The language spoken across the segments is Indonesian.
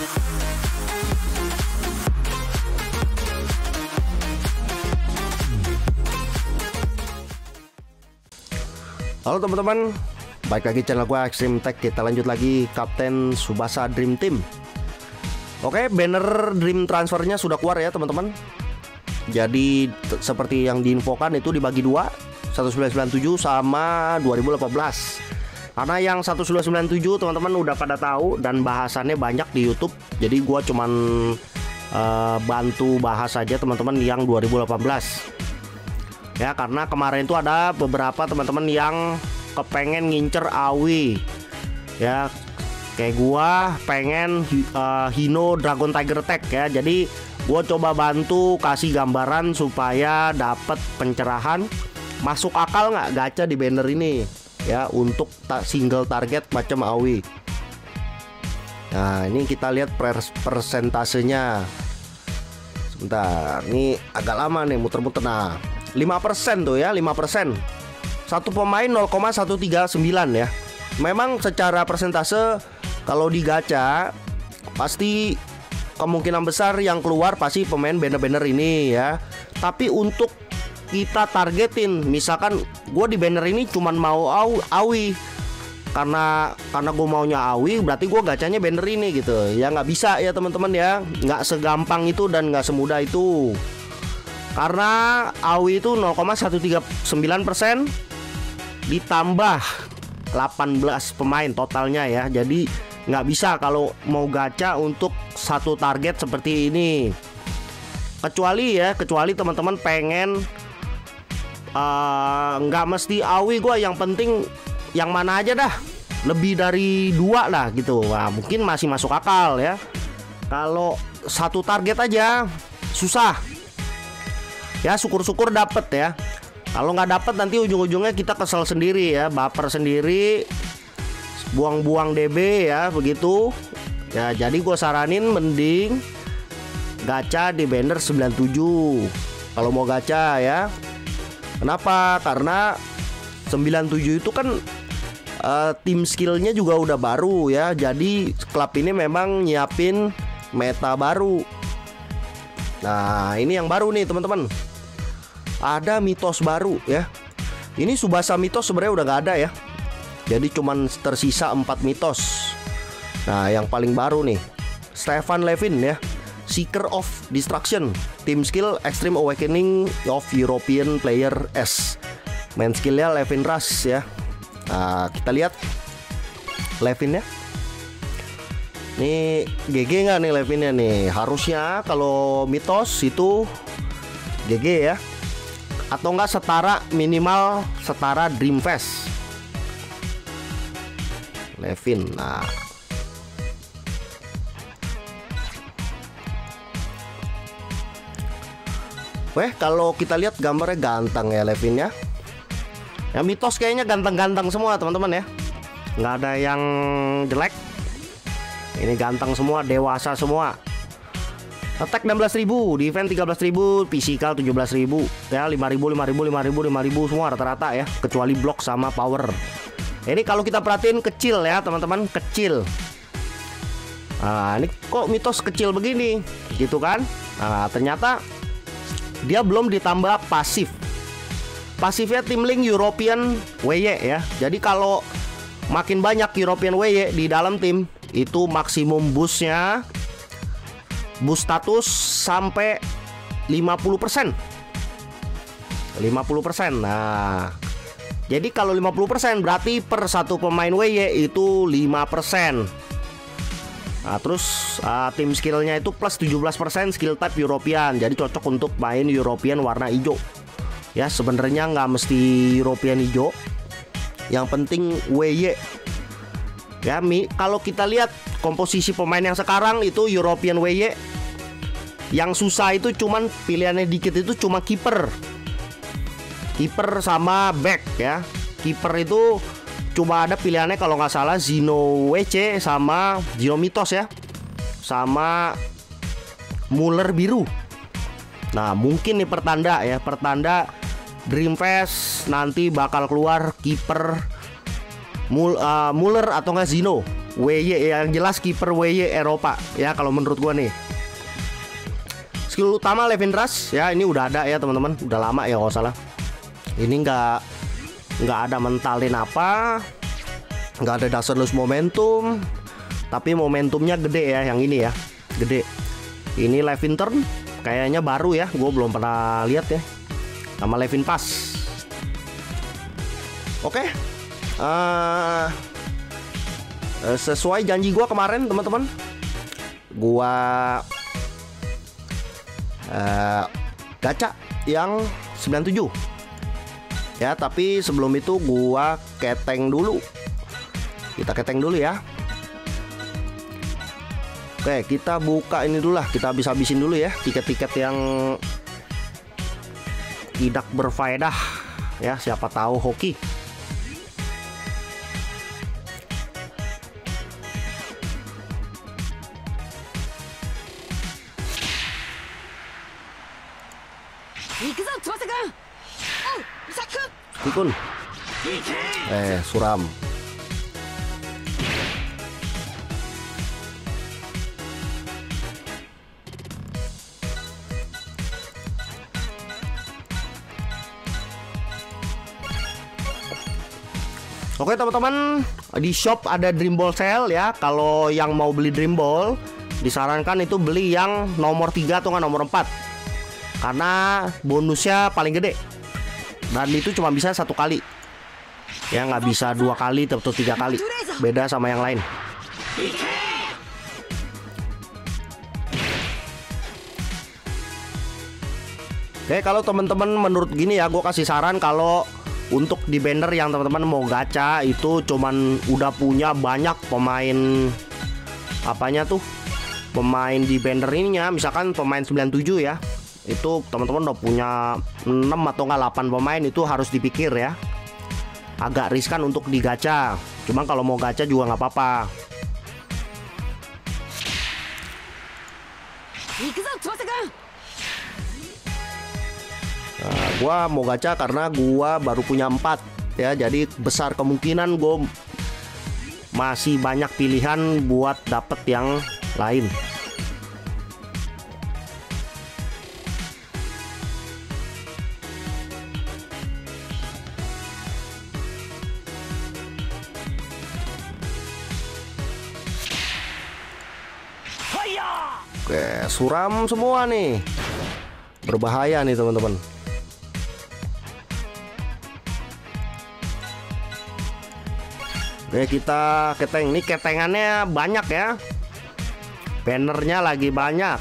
Halo teman-teman, baik lagi channel gue Extreme Tech. Kita lanjut lagi Kapten Subasa Dream Team. Oke, banner Dream Transfernya sudah keluar ya teman-teman. Jadi seperti yang diinfokan itu dibagi dua. 1997 sama 2018 Karena yang 1997 teman-teman udah pada tahu Dan bahasannya banyak di Youtube. Jadi gue cuman uh, bantu bahas aja teman-teman yang 2018 ya karena kemarin itu ada beberapa teman-teman yang kepengen ngincer Awi. Ya kayak gua pengen uh, Hino Dragon Tiger Tech ya. Jadi gua coba bantu kasih gambaran supaya dapat pencerahan. Masuk akal nggak gacha di banner ini ya untuk ta single target macam Awi nah ini kita lihat persentasenya. Sebentar ini agak lama nih muter-muter. Nah 5% tuh ya 5% Satu pemain 0,139 ya. Memang secara persentase Kalau di gacha Pasti kemungkinan besar yang keluar pasti pemain banner-banner ini ya. Tapi untuk kita targetin. Misalkan gue di banner ini cuman mau aw, Awi. Karena karena gue maunya Awi berarti gue gacanya banner ini gitu. Ya nggak bisa ya teman-teman ya. Nggak segampang itu dan nggak semudah itu. Karena AWI itu 0,139% ditambah 18 pemain totalnya ya. Jadi nggak bisa kalau mau gacha untuk satu target seperti ini. Kecuali ya, kecuali teman-teman pengen uh, nggak mesti AWI gue yang penting yang mana aja dah. Lebih dari dua lah gitu. Wah mungkin masih masuk akal ya. Kalau satu target aja susah. Ya syukur-syukur dapet ya. Kalau nggak dapet nanti ujung-ujungnya kita kesel sendiri ya baper sendiri buang-buang DB ya begitu. Ya jadi gue saranin mending gacha di banner 97 kalau mau gacha ya kenapa karena 97 itu kan uh, tim skillnya juga udah baru ya jadi klub ini memang nyiapin meta baru nah ini yang baru nih teman-teman ada mitos baru ya. Ini Subasa mitos sebenarnya udah gak ada ya. Jadi cuman tersisa empat mitos. Nah, yang paling baru nih, Stefan Levin ya. Seeker of Destruction Team skill Extreme Awakening of European Player S. Main skillnya Levin Rush ya. Nah kita lihat Levin ya Ini GG nggak nih Levinnya nih? Harusnya kalau mitos itu GG ya. Atau enggak setara minimal setara Dreamfest. Levin nah Weh kalau kita lihat gambarnya ganteng ya Levin ya Ya mitos kayaknya ganteng-ganteng semua teman-teman ya nggak ada yang jelek Ini ganteng semua dewasa semua Attack 16.000, defense 13.000, physical 17.000 ya 5.000 5.000 5.000 5.000 semua rata-rata ya kecuali block sama power. Ini kalau kita perhatiin kecil ya teman-teman kecil. Nah ini kok mitos kecil begini gitu kan? Nah ternyata dia belum ditambah pasif. Pasifnya tim link European WY ya. Jadi kalau makin banyak European WY di dalam tim itu maksimum boostnya boost status sampai 50% 50% nah jadi kalau 50% berarti per satu pemain WY itu 5% Nah, terus uh, tim skillnya itu plus 17% skill type European. Jadi cocok untuk main European warna hijau. Ya, sebenarnya nggak mesti European hijau. Yang penting WY. Ya, Mi, kalau kita lihat komposisi pemain yang sekarang itu European WY yang susah itu cuman pilihannya dikit itu cuma kiper. Kiper sama back ya. Kiper itu cuma ada pilihannya kalau nggak salah Zino WC sama Zino Mitos ya. Sama Muller biru. Nah, mungkin nih pertanda ya, pertanda Dreamfest nanti bakal keluar kiper Mul uh, Muller atau nggak Zino WY yang jelas kiper WY Eropa ya kalau menurut gua nih. Skill utama Levin Rush ya ini udah ada ya teman-teman, udah lama ya kalau salah. Ini nggak nggak ada mentalin apa, nggak ada dasar lose momentum, tapi momentumnya gede ya yang ini ya, gede. Ini Levin turn kayaknya baru ya, gue belum pernah lihat ya. Sama Levin Pass. Oke, uh, sesuai janji gue kemarin teman-teman, gue uh, gacha yang 97 ya tapi sebelum itu gua keteng dulu. Kita keteng dulu ya. Oke kita buka ini dulu lah. Kita habis habisin dulu ya tiket-tiket yang tidak berfaedah. Ya siapa tahu hoki Pikun Eh suram. Oke teman-teman di shop ada Dream Ball sale ya. Kalau yang mau beli Dream Ball disarankan itu beli yang nomor 3 atau nggak nomor 4 karena bonusnya paling gede dan itu cuma bisa satu kali. Ya nggak bisa dua kali atau tiga kali. Beda sama yang lain. Oke kalau teman-teman menurut gini ya gue kasih saran kalau untuk di banner yang teman-teman mau gacha itu cuman udah punya banyak pemain apanya tuh? Pemain di banner ininya misalkan pemain 97 ya itu teman-teman udah punya 6 atau enggak 8 pemain itu harus dipikir ya. Agak riskan untuk digacha. Cuman kalau mau gacha juga nggak apa-apa. Nah, gua mau gacha karena gua baru punya 4 ya. Jadi besar kemungkinan gue masih banyak pilihan buat dapet yang lain Oke, suram semua nih. Berbahaya nih, teman-teman. Oke, kita keteng. Ini ketengannya banyak ya. Bannernya lagi banyak.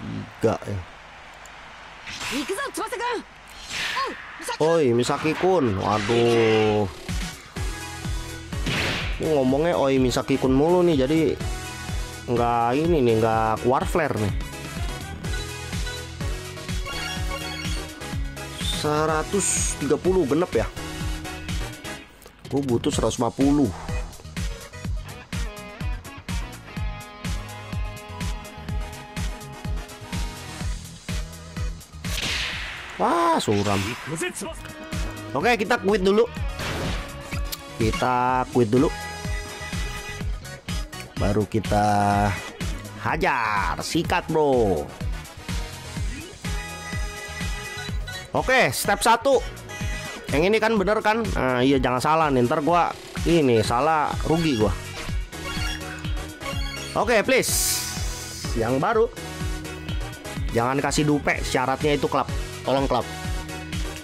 Tiga ya. Oi, Misaki Kun. Waduh. Ini ngomongnya Oi Misaki Kun mulu nih, jadi nggak ini nih, nggak keluar flare nih. 130 genep ya. Gue butuh 150. Suram. Oke, kita quit dulu. Kita quit dulu. Baru kita hajar, sikat, Bro. Oke, step 1. Yang ini kan bener kan? Nah, iya jangan salah nih, ntar gua ini salah rugi gua. Oke, please. Yang baru. Jangan kasih dupe, syaratnya itu klub. Tolong klub.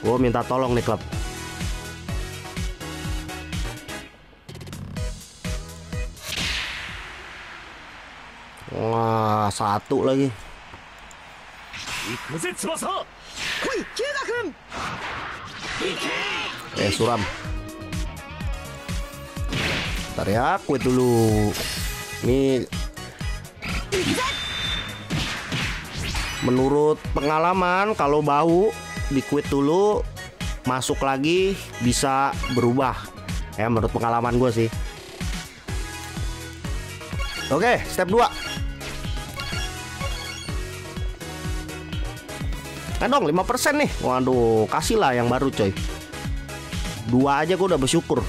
Gue minta tolong nih klub. Wah, satu lagi. Eh, suram. Ntar ya, quit dulu. Ini menurut pengalaman kalau bau di quit dulu masuk lagi bisa berubah. Ya menurut pengalaman gue sih. Oke step 2 Nah dong 5% nih. Waduh kasih lah yang baru coy. Dua aja gue udah bersyukur.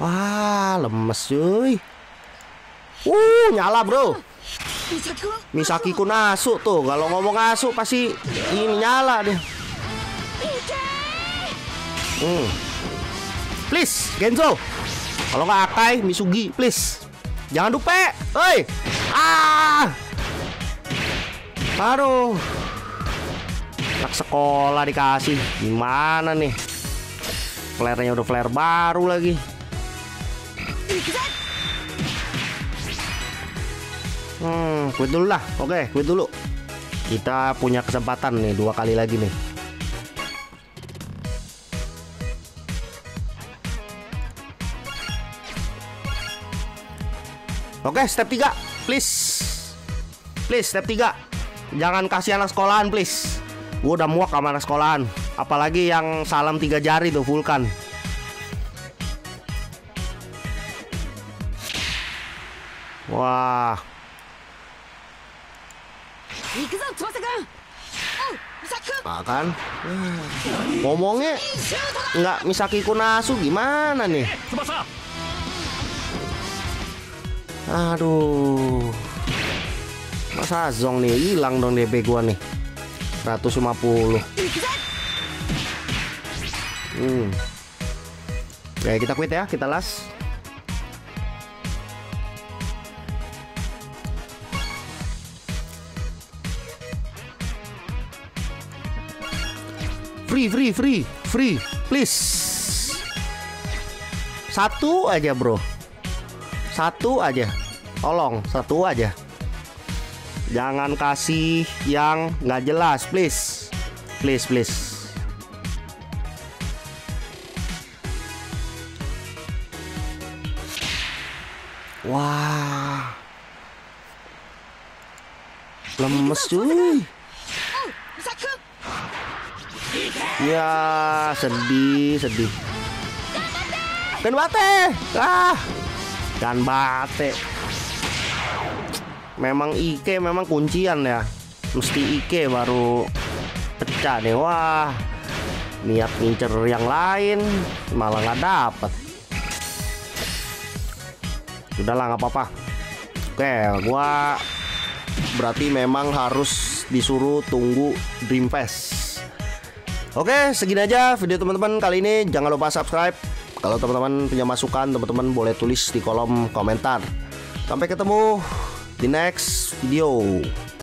Wah lemes cuy Uh nyala bro. Misaki Kunasu tuh. Kalau ngomong asu pasti ini nyala deh. Hmm. Please Genzo. Kalau nggak Akai Misugi please. Jangan dupe Hei Ah. Aduh. Anak sekolah dikasih. Gimana nih? Flare-nya udah flare baru lagi Hmm, quit dulu lah. Oke, quit dulu. Kita punya kesempatan nih dua kali lagi nih. Oke, step 3. Please. Please, step 3. Jangan kasih anak sekolahan, please. Gue udah muak sama anak sekolahan. Apalagi yang salam tiga jari tuh, Vulkan. Wah, Nah, kan ngomongnya nggak Misaki Kunasu gimana nih? Aduh. Masa Zong nih hilang dong DP gua nih. 150 hmm. Oke kita quit ya kita las Free, free, free, free, please. Satu aja, bro. Satu aja. Tolong, satu aja. Jangan kasih yang nggak jelas, please. Please, please. Wah. Lemes cuy. Ya sedih sedih. Dan bate, ah, dan bate. Memang Ike memang kuncian ya. Mesti Ike baru pecah deh. Wah, niat ngincer yang lain malah nggak dapet. Sudahlah nggak apa-apa. Oke, gua berarti memang harus disuruh tunggu Dream Fest. Oke, segini aja video teman-teman kali ini. Jangan lupa subscribe. Kalau teman-teman punya masukan, teman-teman boleh tulis di kolom komentar. Sampai ketemu di next video.